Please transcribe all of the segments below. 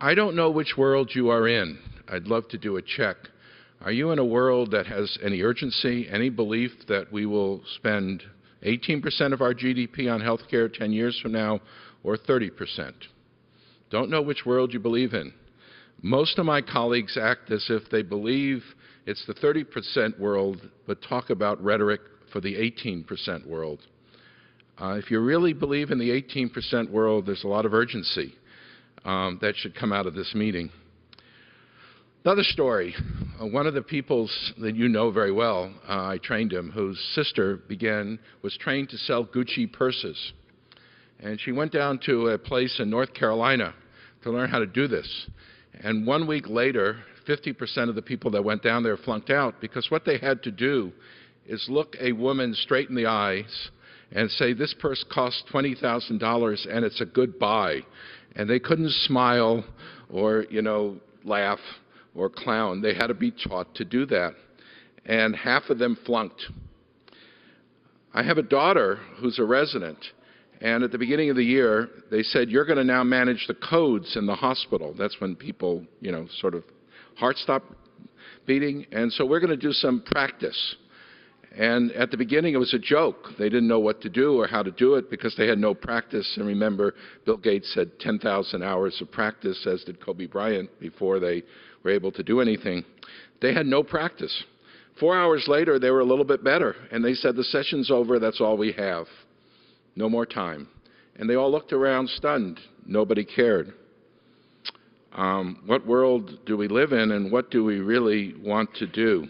I don't know which world you are in. I'd love to do a check. Are you in a world that has any urgency, any belief that we will spend 18% of our GDP on health care 10 years from now, or 30%? Don't know which world you believe in. Most of my colleagues act as if they believe it's the 30% world, but talk about rhetoric for the 18% world. Uh, if you really believe in the 18% world, there's a lot of urgency um, that should come out of this meeting. Another story. Uh, one of the peoples that you know very well, uh, I trained him, whose sister began was trained to sell Gucci purses, and she went down to a place in North Carolina to learn how to do this. And one week later, 50% of the people that went down there flunked out because what they had to do is look a woman straight in the eyes and say, This purse costs $20,000 and it's a good buy. And they couldn't smile or, you know, laugh or clown. They had to be taught to do that. And half of them flunked. I have a daughter who's a resident. And at the beginning of the year, they said, You're going to now manage the codes in the hospital. That's when people, you know, sort of heart stop beating. And so we're going to do some practice. And at the beginning, it was a joke. They didn't know what to do or how to do it because they had no practice. And remember, Bill Gates had 10,000 hours of practice, as did Kobe Bryant, before they were able to do anything. They had no practice. Four hours later, they were a little bit better. And they said, The session's over. That's all we have. No more time. And they all looked around stunned. Nobody cared. Um, what world do we live in, and what do we really want to do?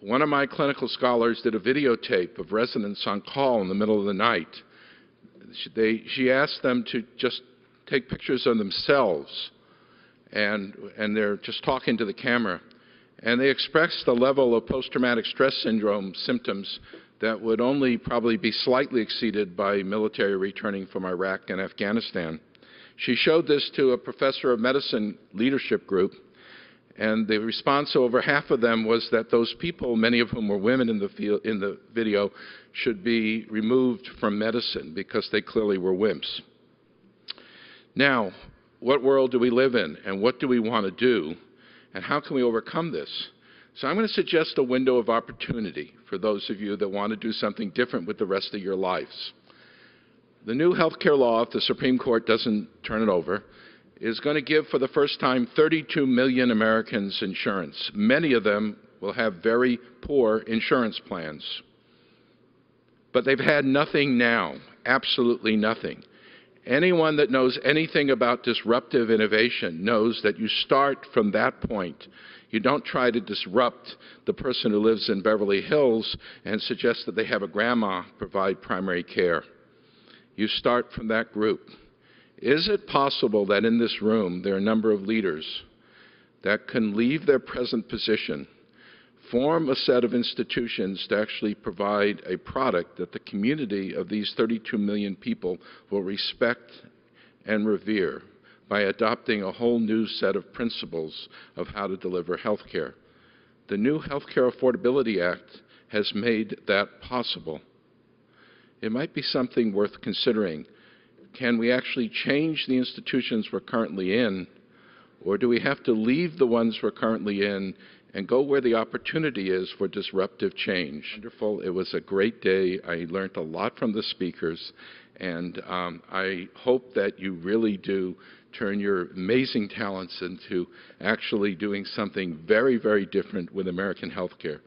One of my clinical scholars did a videotape of residents on call in the middle of the night. She, they, she asked them to just take pictures of themselves, and, and they're just talking to the camera. And they expressed the level of post traumatic stress syndrome symptoms that would only probably be slightly exceeded by military returning from Iraq and Afghanistan. She showed this to a professor of medicine leadership group, and the response over half of them was that those people, many of whom were women in the, field, in the video, should be removed from medicine because they clearly were wimps. Now, what world do we live in, and what do we want to do, and how can we overcome this? So I'm going to suggest a window of opportunity for those of you that want to do something different with the rest of your lives. The new health care law, if the Supreme Court doesn't turn it over, is going to give for the first time 32 million Americans insurance. Many of them will have very poor insurance plans. But they've had nothing now, absolutely nothing. Anyone that knows anything about disruptive innovation knows that you start from that point. You don't try to disrupt the person who lives in Beverly Hills and suggest that they have a grandma provide primary care. You start from that group. Is it possible that in this room there are a number of leaders that can leave their present position, form a set of institutions to actually provide a product that the community of these 32 million people will respect and revere by adopting a whole new set of principles of how to deliver health care? The new Health Care Affordability Act has made that possible. It might be something worth considering can we actually change the institutions we're currently in, or do we have to leave the ones we're currently in and go where the opportunity is for disruptive change? Wonderful. It was a great day. I learned a lot from the speakers, and um, I hope that you really do turn your amazing talents into actually doing something very, very different with American healthcare.